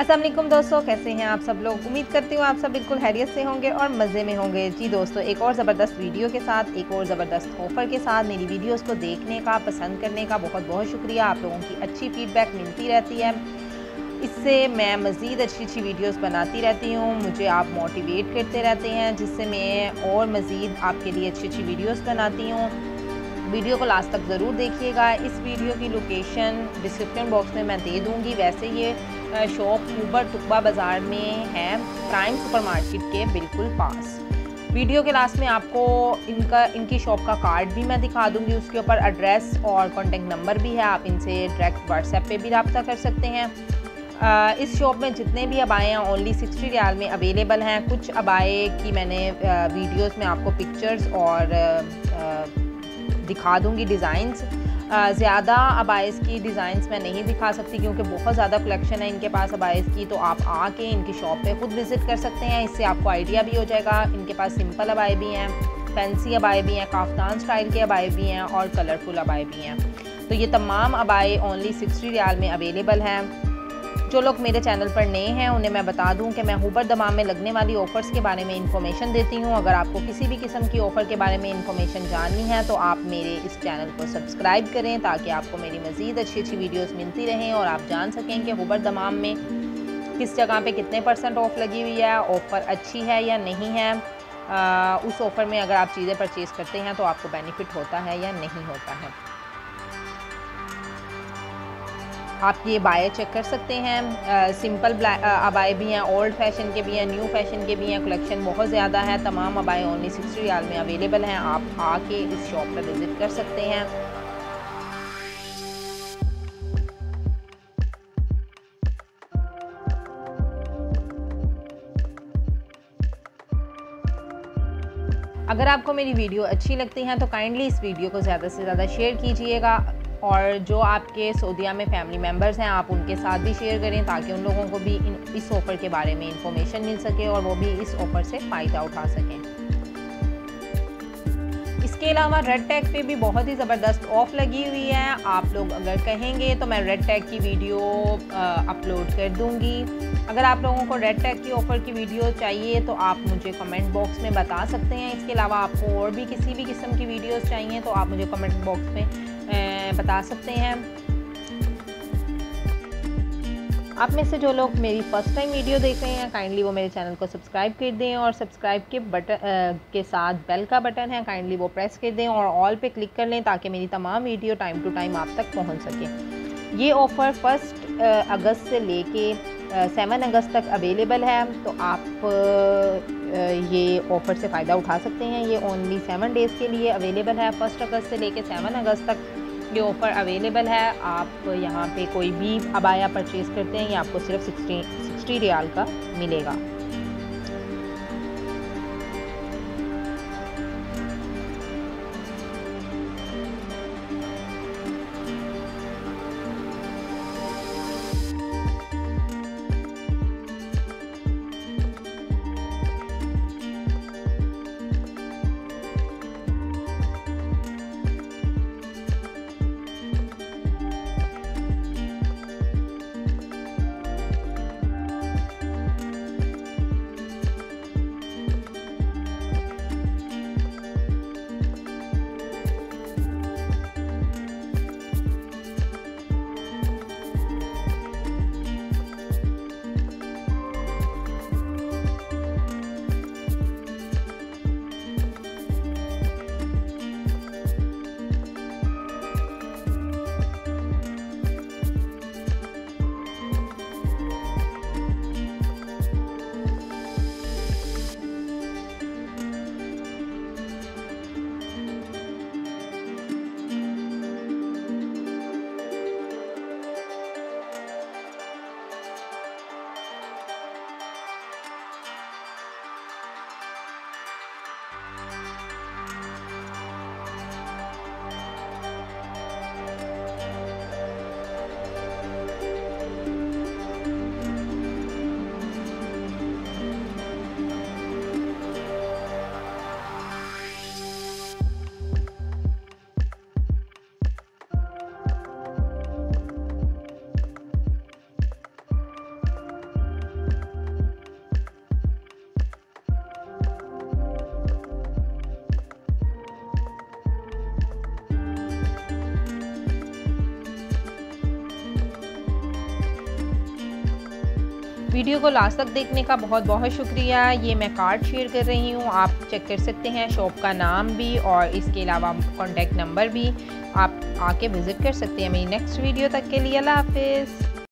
असलम दोस्तों, कैसे हैं आप सब लोग? उम्मीद करती हूँ आप सब बिल्कुल हैरियत से होंगे और मज़े में होंगे। जी दोस्तों, एक और ज़बरदस्त वीडियो के साथ, एक और ज़बरदस्त ऑफ़र के साथ मेरी वीडियोस को देखने का, पसंद करने का बहुत बहुत शुक्रिया। आप लोगों की अच्छी फ़ीडबैक मिलती रहती है। इससे मैं मज़ीद अच्छी अच्छी वीडियोस बनाती रहती हूँ, मुझे आप मोटिवेट करते रहते हैं, जिससे मैं और मज़ीद आपके लिए अच्छी अच्छी वीडियोस बनाती हूँ। वीडियो को लास्ट तक ज़रूर देखिएगा। इस वीडियो की लोकेशन डिस्क्रिप्शन बॉक्स में मैं दे दूँगी। वैसे ये शॉप ऊबर टुकबा बाज़ार में है प्राइम सुपरमार्केट के बिल्कुल पास। वीडियो के लास्ट में आपको इनका इनकी शॉप का कार्ड भी मैं दिखा दूँगी उसके ऊपर एड्रेस और कॉन्टेक्ट नंबर भी है आप इनसे डायरेक्ट व्हाट्सएप पे भी रबता कर सकते हैं। आ, इस शॉप में जितने भी अबाए हैं ओनली सिक्सटी रियाल में अवेलेबल हैं। कुछ अबाए की मैंने वीडियोस में आपको पिक्चर्स और आ, दिखा दूँगी डिज़ाइंस ज़्यादा अबाइस की डिज़ाइंस मैं नहीं दिखा सकती क्योंकि बहुत ज़्यादा कलेक्शन है इनके पास अबाइस की तो आप आके इनकी शॉप पे खुद विज़िट कर सकते हैं। इससे आपको आइडिया भी हो जाएगा। इनके पास सिंपल अबाए भी हैं फैंसी अबाए भी हैं, काफ्तान स्टाइल के अबाए भी हैं और कलरफुल अबाए भी हैं। तो ये तमाम अबाए ओनली सिक्सटी रियाल में अवेलेबल हैं। जो लोग मेरे चैनल पर नए हैं उन्हें मैं बता दूँ कि मैं हुबर दमाम में लगने वाली ऑफ़र्स के बारे में इंफॉर्मेशन देती हूँ। अगर आपको किसी भी किस्म की ऑफ़र के बारे में इंफॉर्मेशन जाननी है तो आप मेरे इस चैनल को सब्सक्राइब करें ताकि आपको मेरी मज़ीद अच्छी अच्छी वीडियोज़ मिलती रहें और आप जान सकें कि हुबर दमाम में किस जगह पर कितने परसेंट ऑफ़ लगी हुई है ऑफ़र अच्छी है या नहीं है। आ, उस ऑफ़र में अगर आप चीज़ें परचेज़ करते हैं तो आपको बेनिफिट होता है या नहीं होता है। आप ये बाय चेक कर सकते हैं। सिंपल अबाए भी हैं ओल्ड फ़ैशन के भी हैं न्यू फ़ैशन के भी हैं कलेक्शन बहुत ज़्यादा है, तमाम अबाए ओनली सिक्सटी रियाल में अवेलेबल हैं, आप आके इस शॉप पर विज़िट कर सकते हैं। अगर आपको मेरी वीडियो अच्छी लगती है तो काइंडली इस वीडियो को ज़्यादा से ज़्यादा शेयर कीजिएगा। और जो आपके सऊदिया में फैमिली मेंबर्स हैं, आप उनके साथ भी शेयर करें ताकि उन लोगों को भी इन, इस ऑफ़र के बारे में इंफॉर्मेशन मिल सके और वो भी इस ऑफ़र से फ़ायदा उठा सकें। इसके अलावा रेड टैग पे भी बहुत ही ज़बरदस्त ऑफ़ लगी हुई है। आप लोग अगर कहेंगे तो मैं रेड टैग की वीडियो अपलोड कर दूँगी। अगर आप लोगों को रेड टैग की ऑफ़र की वीडियो चाहिए तो आप मुझे कमेंट बॉक्स में बता सकते हैं। इसके अलावा आपको और भी किसी भी किस्म की वीडियोस चाहिए तो आप मुझे कमेंट बॉक्स में बता सकते हैं। आप में से जो लोग मेरी फ़र्स्ट टाइम वीडियो देख रहे हैं काइंडली वो मेरे चैनल को सब्सक्राइब कर दें और सब्सक्राइब के बटन के साथ बेल का बटन है काइंडली वो प्रेस कर दें और ऑल पे क्लिक कर लें ताकि मेरी तमाम वीडियो टाइम टू टाइम आप तक पहुँच सके। ये ऑफ़र फ़र्स्ट अगस्त से लेके सेवन अगस्त तक अवेलेबल है तो आप ये ऑफ़र से फ़ायदा उठा सकते हैं। ये ओनली सेवन डेज़ के लिए अवेलेबल है। फ़र्स्ट अगस्त से लेके सेवन अगस्त तक ये ऑफ़र अवेलेबल है। आप यहाँ पे कोई भी अबाया परचेज़ करते हैं, ये आपको सिर्फ़ सिक्सटी सिक्सटी रियाल का मिलेगा। वीडियो को लास्ट तक देखने का बहुत बहुत शुक्रिया। ये मैं कार्ड शेयर कर रही हूँ। आप चेक कर सकते हैं शॉप का नाम भी और इसके अलावा कॉन्टैक्ट नंबर भी। आप आके विज़िट कर सकते हैं मेरी नेक्स्ट वीडियो तक के लिए अल्लाह हाफिज़।